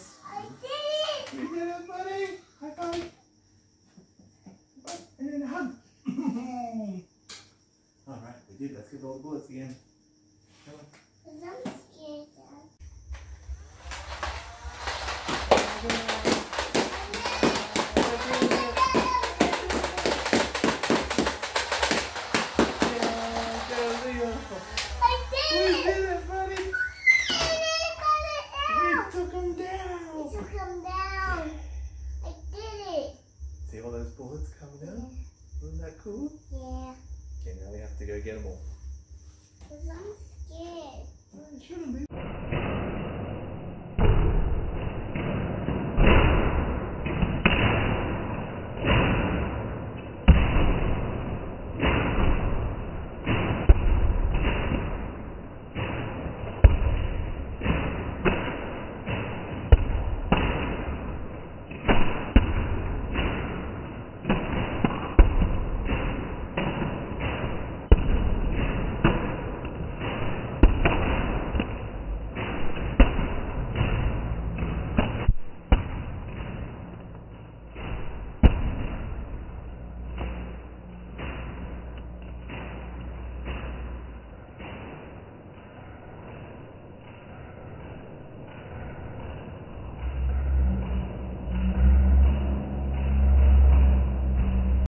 Yes. I did it! You did it, buddy! High five! And then hug. Alright, we did. Let's get all the bullets again. Because I'm scared, Dad. Thank you. it's coming out. Isn't that cool? Yeah. Okay, now we have to go get them all. Because I'm scared.